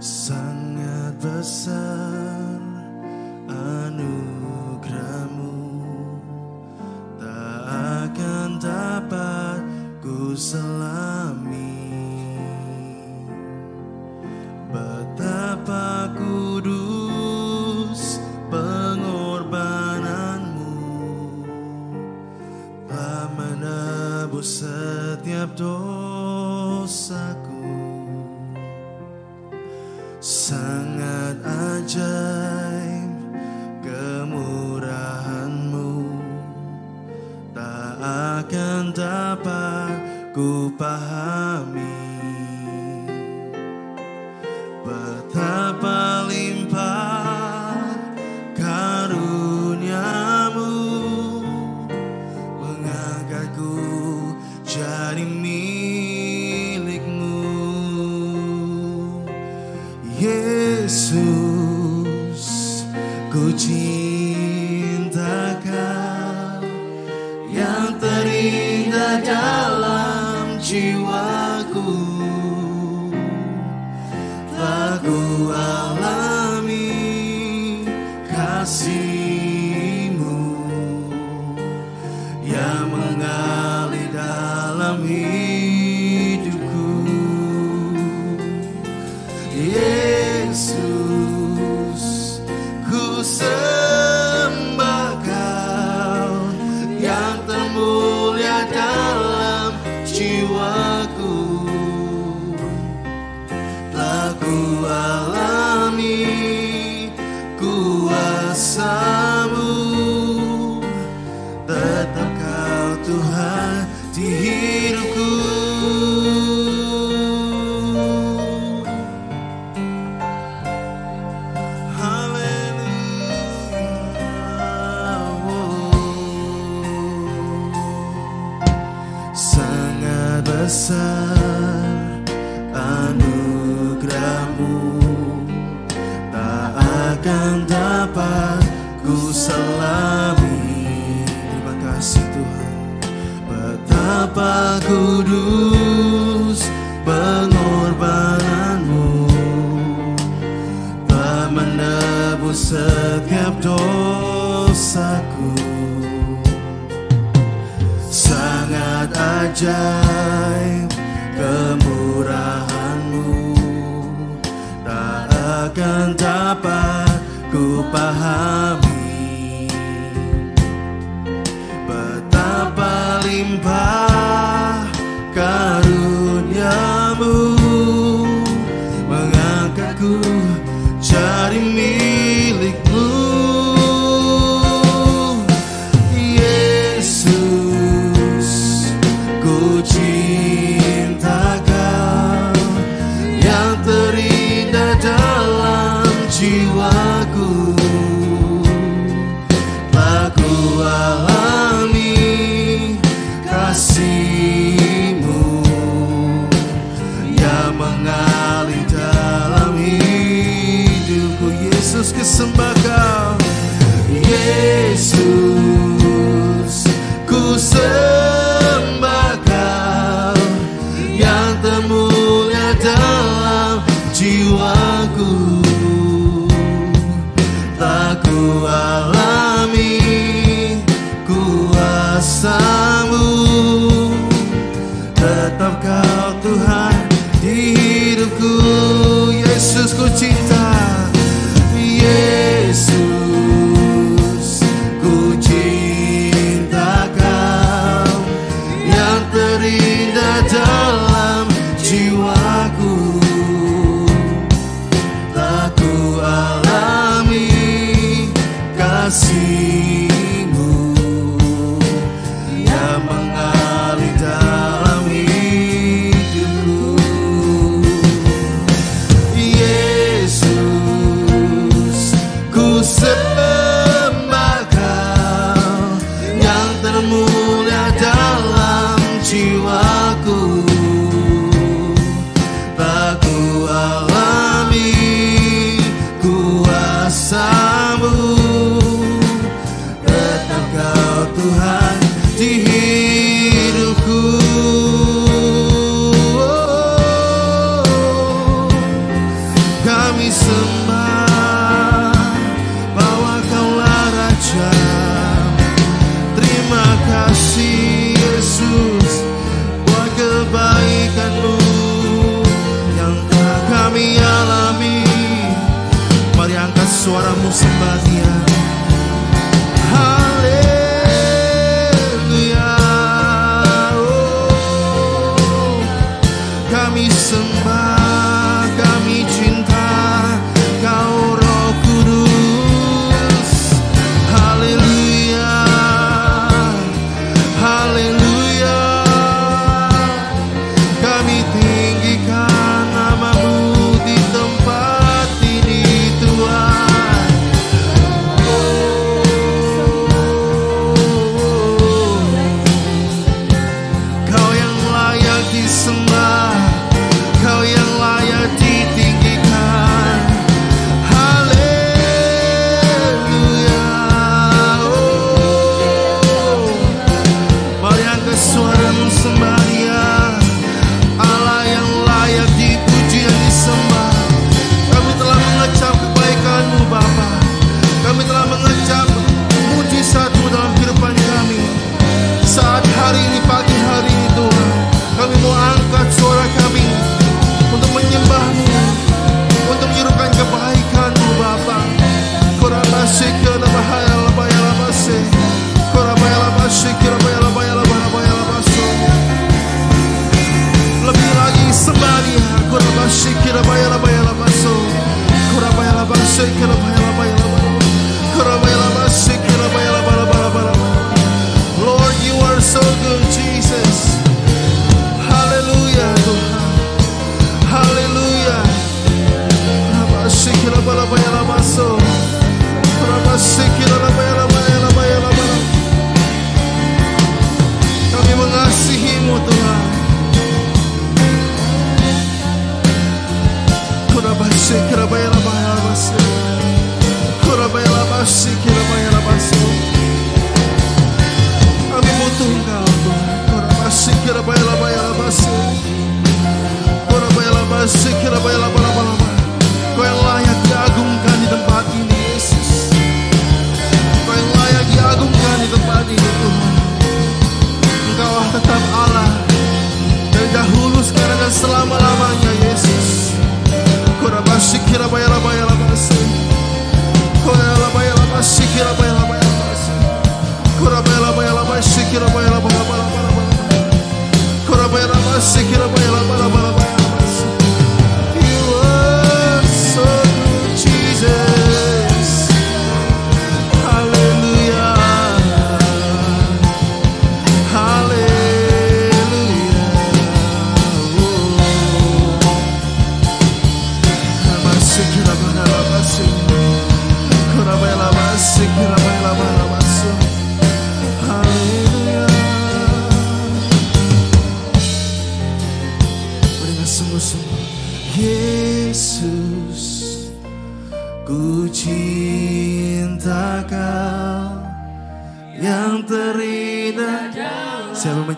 sangat besar. takkan dapat ku pahami betapa limpah karuniamu mengangkatku jadi milikmu. Yesus ku cinta He besar anugerahmu. Tak akan dapat ku selami terima kasih Tuhan. Betapa kudus pengorbananmu. Telah menebus setiap dosaku. ajaib kemurahanmu. Tak akan dapat ku pahami temunya dalam jiwaku. Tak kuat Tuhan di hidupku. Kami sembah bahwa kaulah Raja. Terima kasih Yesus buat kebaikanmu Yang telah kami alami. Mari angkat suaramu sembah.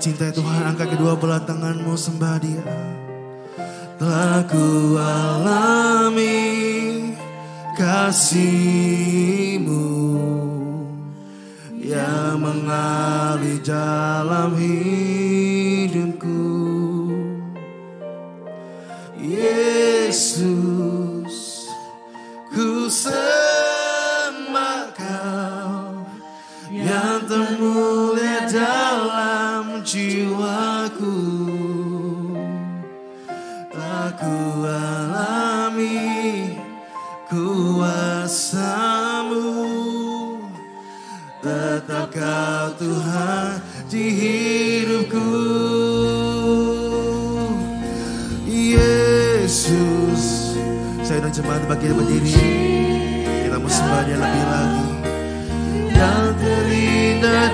mencintai Tuhan, angka kedua belah tanganmu sembah dia. Telah ku alami kasihmu yang mengalir dalam hidupku. Yesus, ku sembah. Saya dan jemaat bagi berdiri Kita mau sembahnya lebih lagi. Dan terindah